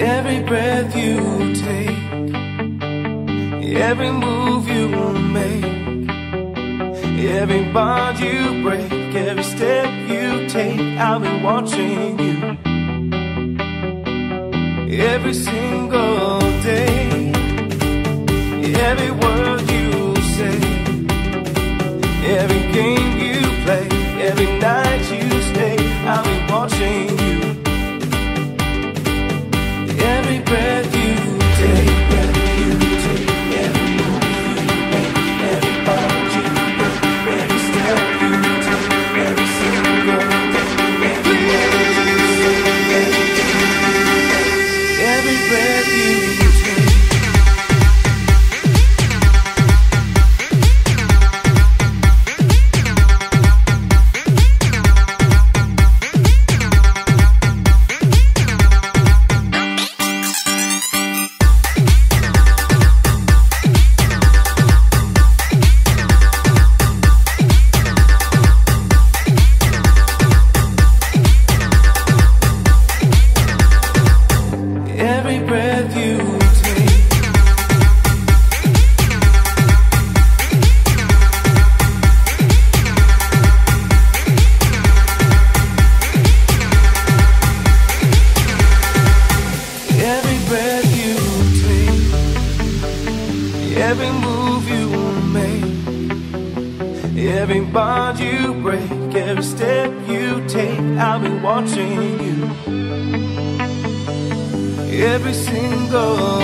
every breath you take, every move you make, every bond you break, every step you take. I've been watching you every single day, every word. Every move you make, every bond you break, every step you take, I'll be watching you. Every single